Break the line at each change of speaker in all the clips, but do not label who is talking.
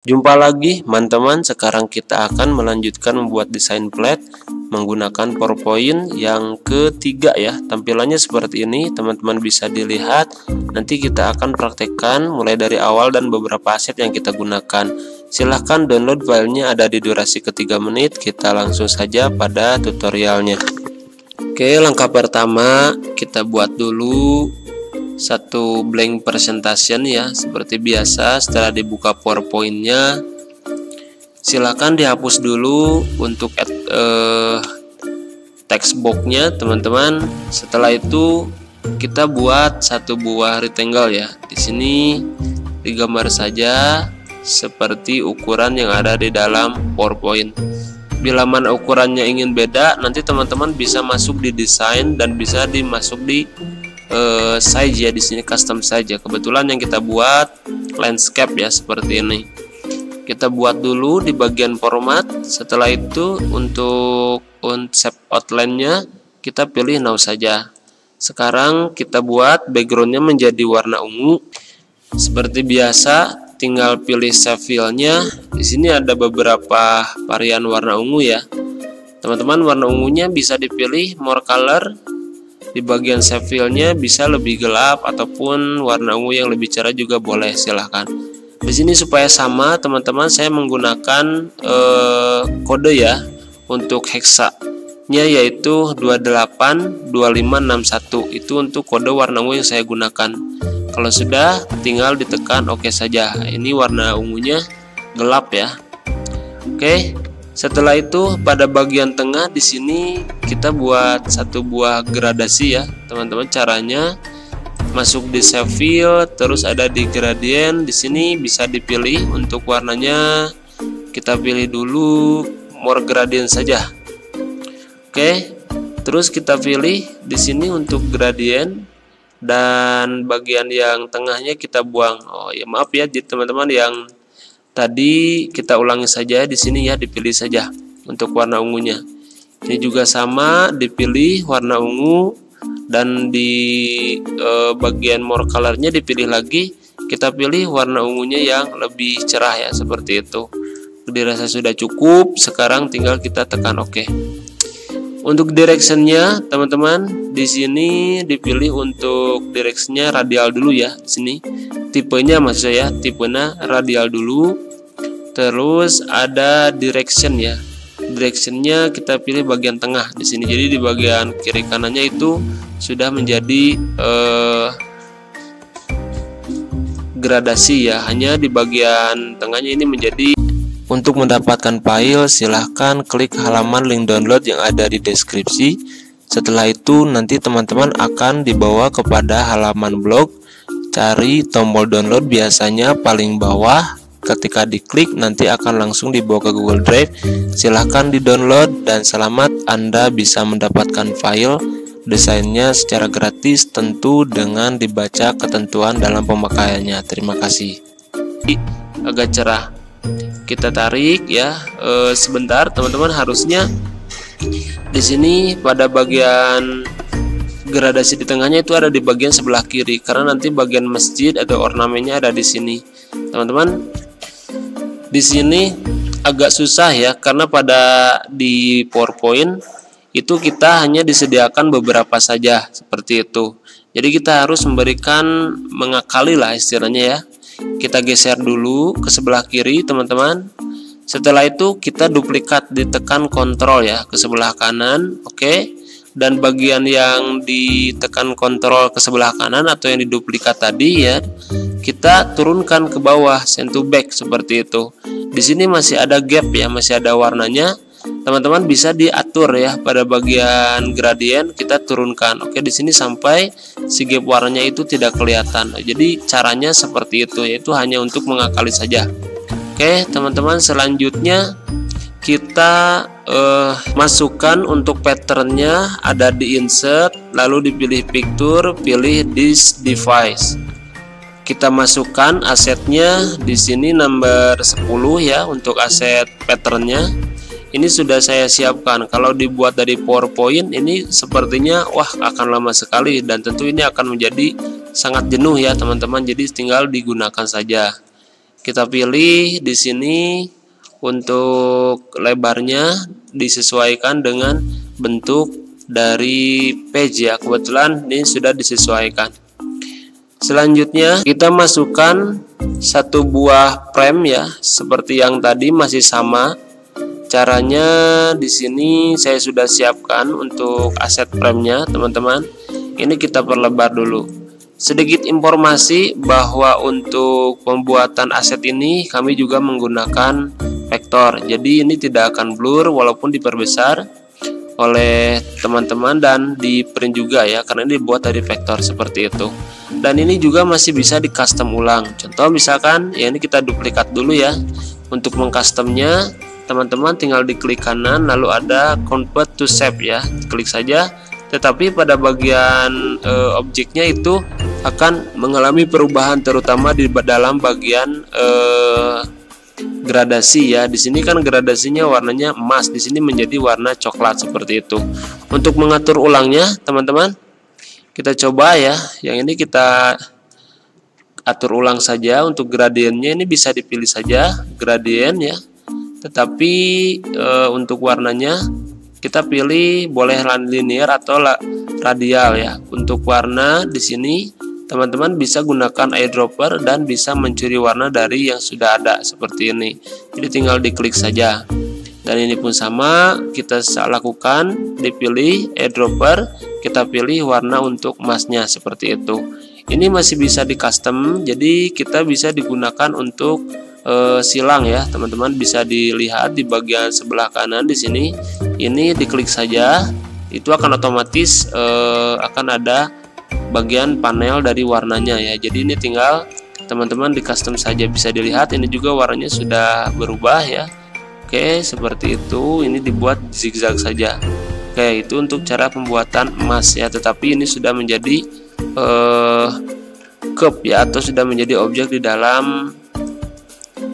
Jumpa lagi teman-teman, sekarang kita akan melanjutkan membuat desain plate menggunakan PowerPoint yang ketiga ya. Tampilannya seperti ini, teman-teman bisa dilihat. Nanti kita akan praktekkan mulai dari awal dan beberapa aset yang kita gunakan. Silahkan download filenya ada di durasi ketiga menit, kita langsung saja pada tutorialnya. Oke, langkah pertama kita buat dulu satu blank presentation ya seperti biasa. Setelah dibuka powerpointnya silakan dihapus dulu untuk add, eh, text boxnya teman-teman. Setelah itu kita buat satu buah rectangle ya. Di sini digambar saja seperti ukuran yang ada di dalam powerpoint. Bila mana ukurannya ingin beda nanti teman-teman bisa masuk di desain dan bisa dimasuk di size ya di sini custom saja. Kebetulan yang kita buat landscape ya seperti ini. Kita buat dulu di bagian format. Setelah itu untuk konsep outline-nya kita pilih now saja. Sekarang kita buat backgroundnya menjadi warna ungu. Seperti biasa tinggal pilih save file-nya di sini ada beberapa varian warna ungu ya. Teman-teman warna ungunya bisa dipilih more color di bagian filenya bisa lebih gelap ataupun warna ungu yang lebih cerah juga boleh silahkan. Di sini supaya sama teman-teman saya menggunakan eh, kode ya untuk hexa nya yaitu 282561 itu untuk kode warna ungu yang saya gunakan. Kalau sudah tinggal ditekan oke OK saja. Ini warna ungunya gelap ya. Oke. okay. Setelah itu pada bagian tengah di sini kita buat satu buah gradasi ya, teman-teman. Caranya masuk di save field, terus ada di gradient. Di sini bisa dipilih untuk warnanya. Kita pilih dulu more gradient saja. Oke. Terus kita pilih di sini untuk gradient dan bagian yang tengahnya kita buang. Oh ya maaf ya teman-teman yang Tadi kita ulangi saja di sini ya, dipilih saja untuk warna ungunya. Ini juga sama, dipilih warna ungu dan di e, bagian more colornya dipilih lagi. Kita pilih warna ungunya yang lebih cerah ya, seperti itu. Dirasa sudah cukup, sekarang tinggal kita tekan OK. Untuk directionnya, teman-teman, di sini dipilih untuk directionnya radial dulu ya, sini. Tipenya maksud saya, tipenya radial dulu terus ada direction ya. Directionnya kita pilih bagian tengah di sini. Jadi di bagian kiri kanannya itu sudah menjadi eh, gradasi ya. Hanya di bagian tengahnya ini menjadi. Untuk mendapatkan file silahkan klik halaman link download yang ada di deskripsi. Setelah itu nanti teman-teman akan dibawa kepada halaman blog. Cari tombol download biasanya paling bawah ketika diklik nanti akan langsung dibawa ke Google Drive. Silahkan di download dan selamat Anda bisa mendapatkan file desainnya secara gratis tentu dengan dibaca ketentuan dalam pemakaiannya. Terima kasih. Agak cerah. Kita tarik ya. E, sebentar teman-teman. Harusnya di sini pada bagian gradasi di tengahnya itu ada di bagian sebelah kiri karena nanti bagian masjid atau ornamennya ada di sini. Teman-teman di sini agak susah ya karena pada di PowerPoint itu kita hanya disediakan beberapa saja seperti itu. Jadi kita harus memberikan mengakali lah istilahnya ya. Kita geser dulu ke sebelah kiri teman-teman. Setelah itu kita duplikat ditekan kontrol ya ke sebelah kanan. Oke. Dan bagian yang ditekan kontrol ke sebelah kanan atau yang diduplikat tadi ya kita turunkan ke bawah send to back seperti itu. Di sini masih ada gap ya masih ada warnanya. Teman-teman bisa diatur ya pada bagian gradient kita turunkan. Oke di sini sampai si gap warnanya itu tidak kelihatan. Jadi caranya seperti itu yaitu hanya untuk mengakali saja. Oke teman-teman selanjutnya kita uh, masukkan untuk patternnya ada di insert lalu dipilih picture pilih this device. Kita masukkan asetnya di sini nomor 10 ya untuk aset patternnya. Ini sudah saya siapkan. Kalau dibuat dari PowerPoint ini sepertinya wah akan lama sekali dan tentu ini akan menjadi sangat jenuh ya teman-teman. Jadi tinggal digunakan saja. Kita pilih di sini untuk lebarnya disesuaikan dengan bentuk dari page ya. Kebetulan ini sudah disesuaikan. Selanjutnya kita masukkan satu buah frame ya. Seperti yang tadi masih sama. Caranya di sini saya sudah siapkan untuk aset frame-nya teman-teman. Ini kita perlebar dulu sedikit informasi bahwa untuk pembuatan aset ini kami juga menggunakan vektor. Jadi ini tidak akan blur walaupun diperbesar oleh teman-teman dan di print juga ya karena ini dibuat dari vektor seperti itu. Dan ini juga masih bisa di custom ulang. Contoh misalkan ya ini kita duplikat dulu ya. Untuk mengcustomnya teman-teman tinggal diklik kanan lalu ada convert to shape ya. Klik saja. Tetapi pada bagian e, objeknya itu akan mengalami perubahan terutama di dalam bagian e, gradasi ya. Di sini kan gradasinya warnanya emas, di sini menjadi warna coklat seperti itu. Untuk mengatur ulangnya, teman-teman, kita coba ya. Yang ini kita atur ulang saja untuk gradiennya ini bisa dipilih saja gradien ya. Tetapi e, untuk warnanya kita pilih boleh linear atau radial ya. Untuk warna di sini teman-teman bisa gunakan eyedropper dan bisa mencuri warna dari yang sudah ada seperti ini. Jadi tinggal diklik saja. Dan ini pun sama kita lakukan dipilih eyedropper kita pilih warna untuk emasnya seperti itu. Ini masih bisa di custom jadi kita bisa digunakan untuk e, silang ya teman-teman. Bisa dilihat di bagian sebelah kanan di sini. Ini diklik saja itu akan otomatis e, akan ada bagian panel dari warnanya ya. Jadi ini tinggal teman-teman di custom saja bisa dilihat. Ini juga warnanya sudah berubah ya. Oke seperti itu. Ini dibuat zigzag saja. Oke itu untuk cara pembuatan emas ya. Tetapi ini sudah menjadi uh, cup ya atau sudah menjadi objek di dalam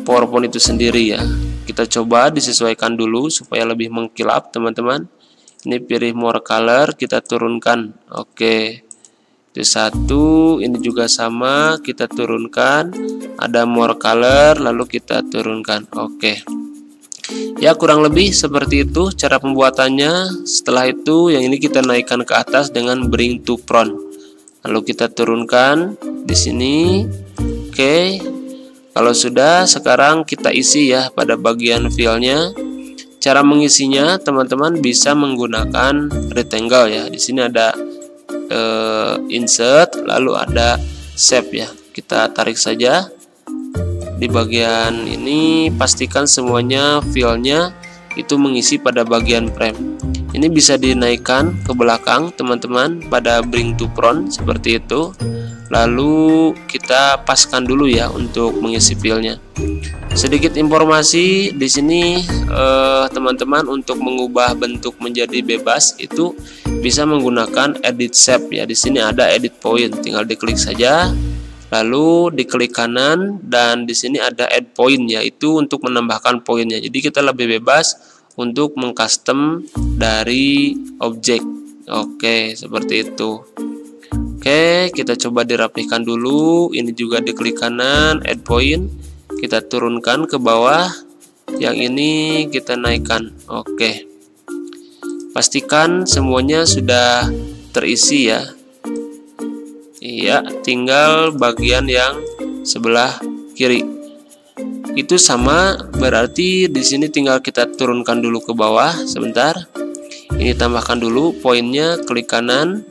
PowerPoint itu sendiri ya. Kita coba disesuaikan dulu supaya lebih mengkilap teman-teman. Ini pilih more color kita turunkan. Oke itu satu ini juga sama kita turunkan. Ada more color lalu kita turunkan. Oke. Ya kurang lebih seperti itu cara pembuatannya. Setelah itu yang ini kita naikkan ke atas dengan bring to front. Lalu kita turunkan di sini. Oke. Kalau sudah sekarang kita isi ya pada bagian filenya cara mengisinya teman-teman bisa menggunakan rectangle ya. Di sini ada uh, insert lalu ada save ya. Kita tarik saja. Di bagian ini pastikan semuanya filenya itu mengisi pada bagian frame. Ini bisa dinaikkan ke belakang teman-teman pada bring to front seperti itu. Lalu kita paskan dulu ya untuk mengisi filenya sedikit informasi di sini eh, teman-teman eh, untuk mengubah bentuk menjadi bebas itu bisa menggunakan edit shape ya. Di sini ada edit point tinggal diklik saja. Lalu diklik kanan dan di sini ada add point yaitu untuk menambahkan poinnya jadi kita lebih bebas untuk mengcustom dari objek. Oke seperti itu. Oke, kita coba dirapikan dulu. Ini juga diklik kanan, add point. Kita turunkan ke bawah. Yang ini kita naikkan. Oke. Pastikan semuanya sudah terisi ya. Iya, tinggal bagian yang sebelah kiri. Itu sama, berarti di sini tinggal kita turunkan dulu ke bawah sebentar. Ini tambahkan dulu poinnya, klik kanan,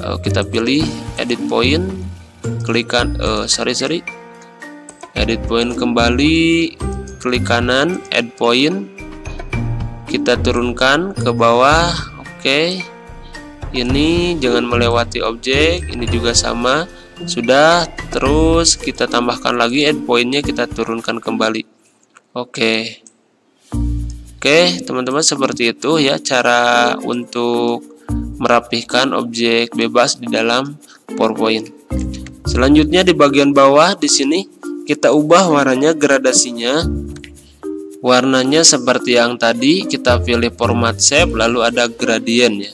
uh, kita pilih edit point klikan uh, sorry sorry edit point kembali klik kanan add point kita turunkan ke bawah oke okay. ini jangan melewati objek ini juga sama sudah terus kita tambahkan lagi add pointnya kita turunkan kembali oke okay. oke okay, teman-teman seperti itu ya cara untuk merapihkan objek bebas di dalam PowerPoint. Selanjutnya di bagian bawah di sini kita ubah warnanya gradasinya. Warnanya seperti yang tadi kita pilih format shape lalu ada gradient ya.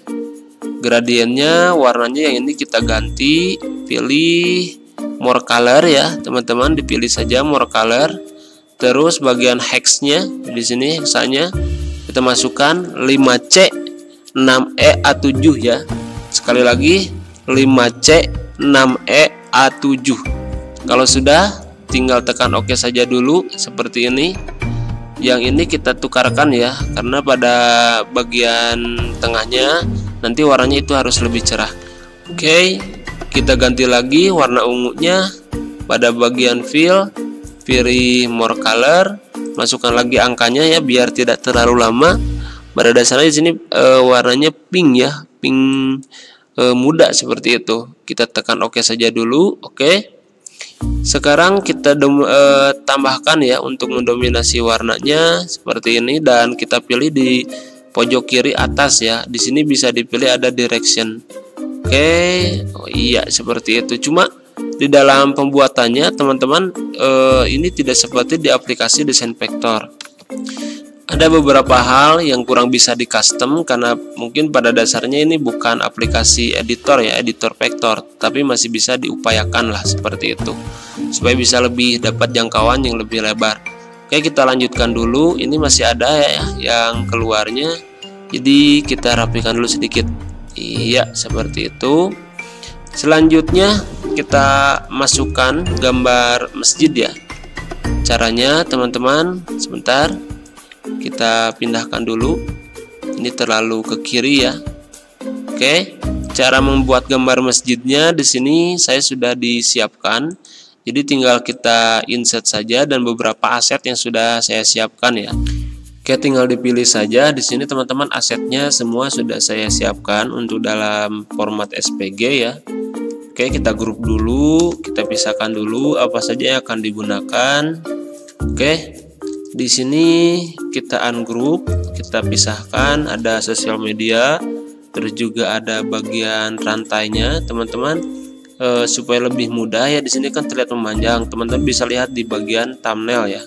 Gradiennya warnanya yang ini kita ganti pilih more color ya teman-teman dipilih saja more color terus bagian hexnya di sini hexanya kita masukkan 5C 6E A7 ya sekali lagi 5C 6E A7 kalau sudah tinggal tekan OK saja dulu seperti ini. Yang ini kita tukarkan ya karena pada bagian tengahnya nanti warnanya itu harus lebih cerah. Oke kita ganti lagi warna ungunya. Pada bagian fill pilih more color. Masukkan lagi angkanya ya biar tidak terlalu lama. Pada dasarnya di sini e, warnanya pink ya pink e, muda seperti itu. Kita tekan OK saja dulu oke sekarang kita dom, e, tambahkan ya untuk mendominasi warnanya seperti ini dan kita pilih di pojok kiri atas ya. Di sini bisa dipilih ada direction. Oke oh iya seperti itu. Cuma di dalam pembuatannya teman-teman eh, ini tidak seperti di aplikasi desain vektor ada beberapa hal yang kurang bisa di custom karena mungkin pada dasarnya ini bukan aplikasi editor ya editor vektor tapi masih bisa diupayakan lah seperti itu. Supaya bisa lebih dapat jangkauan yang lebih lebar. Oke kita lanjutkan dulu. Ini masih ada ya yang keluarnya. Jadi kita rapikan dulu sedikit. Iya seperti itu. Selanjutnya kita masukkan gambar masjid ya. Caranya teman-teman sebentar kita pindahkan dulu ini terlalu ke kiri ya oke cara membuat gambar masjidnya di sini saya sudah disiapkan jadi tinggal kita insert saja dan beberapa aset yang sudah saya siapkan ya Oke, tinggal dipilih saja. Di sini teman-teman asetnya semua sudah saya siapkan untuk dalam format SPG ya. Oke, kita grup dulu, kita pisahkan dulu apa saja yang akan digunakan. Oke. Di sini kita ungroup, kita pisahkan ada sosial media, terus juga ada bagian rantainya, teman-teman. E, supaya lebih mudah ya di sini kan terlihat memanjang. Teman-teman bisa lihat di bagian thumbnail ya.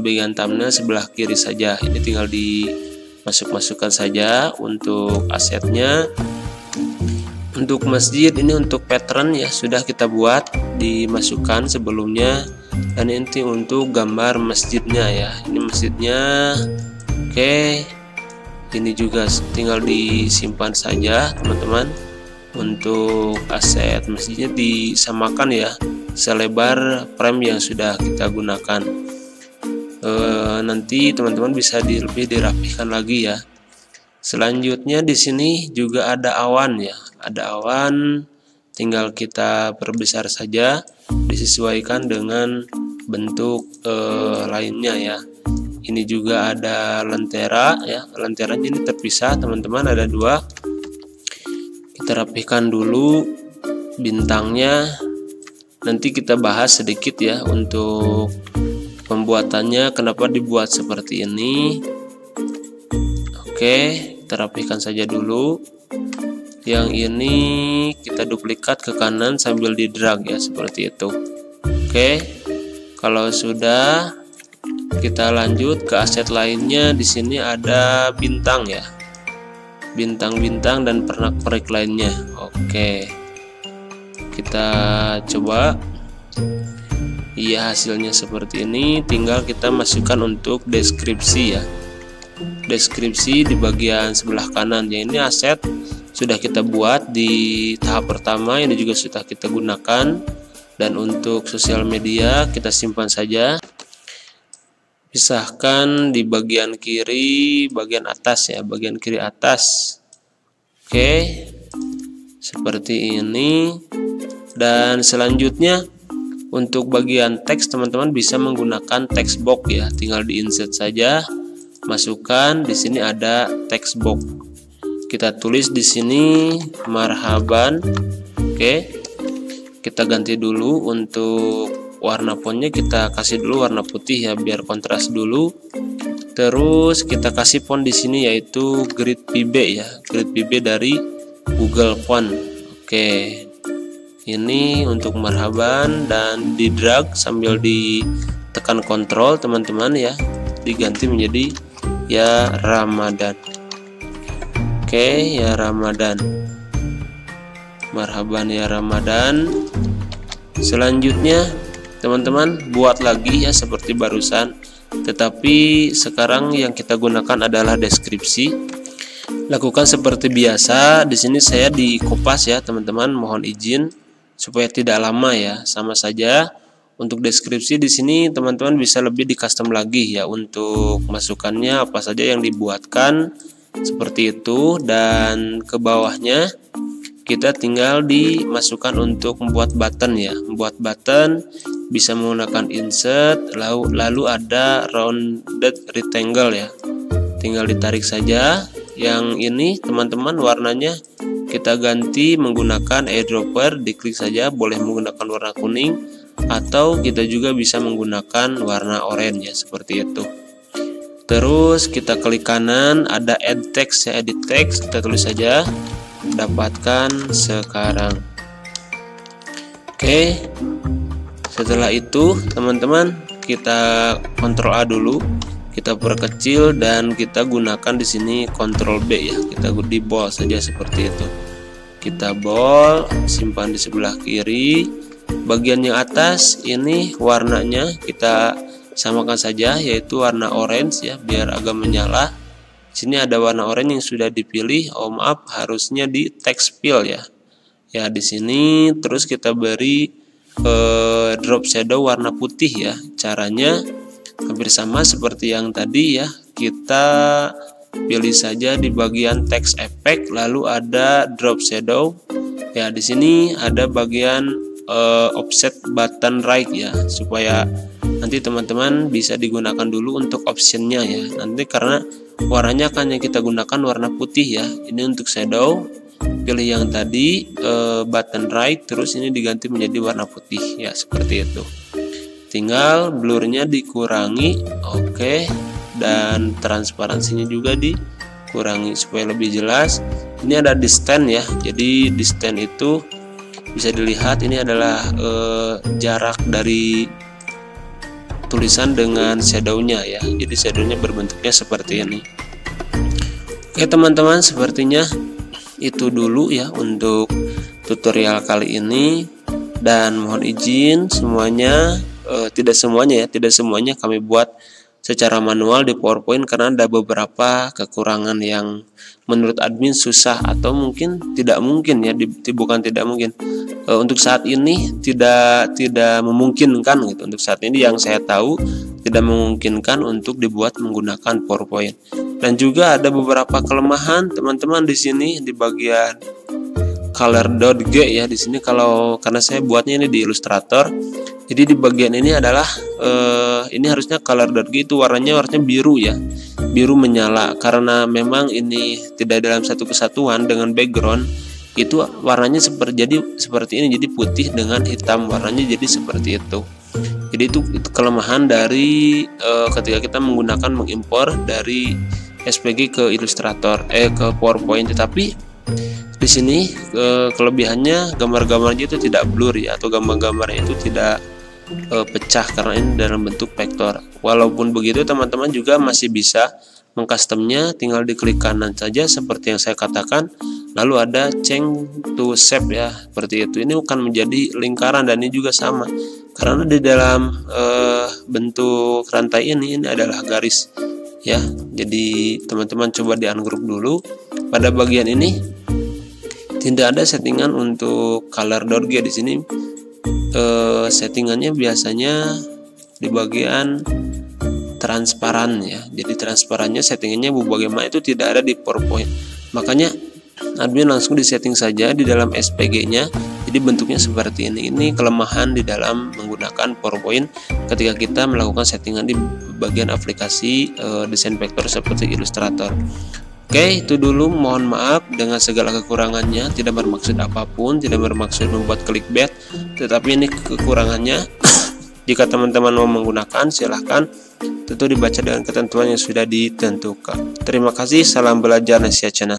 Bagian thumbnail sebelah kiri saja. Ini tinggal dimasuk-masukkan saja untuk asetnya untuk masjid ini untuk pattern ya sudah kita buat dimasukkan sebelumnya dan ini untuk gambar masjidnya ya. Ini masjidnya. Oke. Ini juga tinggal disimpan saja teman-teman. Untuk aset masjidnya disamakan ya. Selebar frame yang sudah kita gunakan. E, nanti teman-teman bisa di, lebih dirapihkan lagi ya. Selanjutnya di sini juga ada awan ya. Ada awan tinggal kita perbesar saja disesuaikan dengan bentuk eh, lainnya ya. Ini juga ada lentera ya. Lenteranya ini terpisah teman-teman. Ada dua. Kita rapihkan dulu bintangnya. Nanti kita bahas sedikit ya untuk pembuatannya kenapa dibuat seperti ini. Oke kita rapihkan saja dulu yang ini kita duplikat ke kanan sambil di drag ya seperti itu. Oke kalau sudah kita lanjut ke aset lainnya. Di sini ada bintang ya. Bintang-bintang dan pernak-pernik lainnya. Oke kita coba. Iya hasilnya seperti ini. Tinggal kita masukkan untuk deskripsi ya. Deskripsi di bagian sebelah kanan. Ya ini aset sudah kita buat di tahap pertama ini juga sudah kita gunakan. Dan untuk sosial media kita simpan saja. Pisahkan di bagian kiri bagian atas ya bagian kiri atas. Oke seperti ini. Dan selanjutnya untuk bagian teks teman-teman bisa menggunakan text box ya. Tinggal di insert saja masukkan. Di sini ada text box kita tulis di sini marhaban. Oke. Kita ganti dulu untuk warna fontnya. Kita kasih dulu warna putih ya biar kontras dulu. Terus kita kasih font di sini yaitu grid pb ya. Grid pb dari Google Font. Oke. Ini untuk marhaban dan di drag sambil ditekan kontrol teman-teman ya. Diganti menjadi ya Ramadan Oke ya Ramadan. Marhaban ya Ramadan. Selanjutnya teman-teman buat lagi ya seperti barusan. Tetapi sekarang yang kita gunakan adalah deskripsi. Lakukan seperti biasa. Di sini saya di kopas ya teman-teman. Mohon izin supaya tidak lama ya. Sama saja. Untuk deskripsi di sini teman-teman bisa lebih di custom lagi ya untuk masukannya apa saja yang dibuatkan seperti itu dan ke bawahnya kita tinggal dimasukkan untuk membuat button ya. Membuat button bisa menggunakan insert lalu lalu ada rounded rectangle ya. Tinggal ditarik saja. Yang ini teman-teman warnanya kita ganti menggunakan eyedropper diklik saja boleh menggunakan warna kuning atau kita juga bisa menggunakan warna oranye ya seperti itu terus kita klik kanan ada add text ya edit text kita tulis saja. Dapatkan sekarang. Oke. Setelah itu teman-teman kita kontrol A dulu. Kita perkecil dan kita gunakan di sini kontrol B ya. Kita di bold saja seperti itu. Kita bold simpan di sebelah kiri. Bagian yang atas ini warnanya kita samakan saja yaitu warna orange ya biar agak menyala. Sini ada warna oranye yang sudah dipilih. Oh maaf harusnya di text fill ya. Ya di sini terus kita beri eh, drop shadow warna putih ya. Caranya hampir sama seperti yang tadi ya. Kita pilih saja di bagian text effect lalu ada drop shadow. Ya di sini ada bagian uh, offset button right ya supaya nanti teman-teman bisa digunakan dulu untuk optionnya ya. Nanti karena warnanya akan yang kita gunakan warna putih ya. Ini untuk shadow pilih yang tadi e, button right terus ini diganti menjadi warna putih ya seperti itu. Tinggal blurnya dikurangi oke. Okay. dan transparansinya juga dikurangi supaya lebih jelas. Ini ada distance ya jadi distance itu bisa dilihat ini adalah e, jarak dari tulisan dengan shadownya ya. Jadi shadownya berbentuknya seperti ini. Oke teman-teman sepertinya itu dulu ya untuk tutorial kali ini. Dan mohon izin semuanya eh, tidak semuanya ya tidak semuanya kami buat secara manual di PowerPoint karena ada beberapa kekurangan yang menurut admin susah atau mungkin tidak mungkin ya di, bukan tidak mungkin. E, untuk saat ini tidak tidak memungkinkan gitu. Untuk saat ini yang saya tahu tidak memungkinkan untuk dibuat menggunakan PowerPoint. Dan juga ada beberapa kelemahan teman-teman di sini di bagian color.g ya. Di sini kalau karena saya buatnya ini di Illustrator jadi di bagian ini adalah uh, ini harusnya color.g itu warnanya warnanya biru ya. Biru menyala karena memang ini tidak dalam satu kesatuan dengan background itu warnanya seperti jadi seperti ini jadi putih dengan hitam warnanya jadi seperti itu. Jadi itu, itu kelemahan dari uh, ketika kita menggunakan mengimpor dari SPG ke Illustrator eh ke PowerPoint. Tetapi di sini ke kelebihannya gambar-gambarnya itu tidak blur ya atau gambar-gambarnya itu tidak e, pecah karena ini dalam bentuk vektor. Walaupun begitu teman-teman juga masih bisa mengcustomnya tinggal diklik kanan saja seperti yang saya katakan lalu ada change to shape ya seperti itu. Ini akan menjadi lingkaran dan ini juga sama. Karena di dalam e, bentuk rantai ini ini adalah garis ya. Jadi teman-teman coba di ungroup dulu. Pada bagian ini tidak ada settingan untuk color dorge di sini eh, settingannya biasanya di bagian transparan ya. Jadi transparannya settingannya bagaimana itu tidak ada di PowerPoint. Makanya admin langsung disetting saja di dalam SPG nya jadi bentuknya seperti ini. Ini kelemahan di dalam menggunakan PowerPoint ketika kita melakukan settingan di bagian aplikasi e, desain vektor seperti Illustrator. Oke, itu dulu. Mohon maaf dengan segala kekurangannya. Tidak bermaksud apa pun, tidak bermaksud membuat clickbait, tetapi ini kekurangannya. Jika teman-teman mau menggunakan, silahkan tentu dibaca dengan ketentuan yang sudah ditentukan. Terima kasih. Salam belajar Nesia Channel.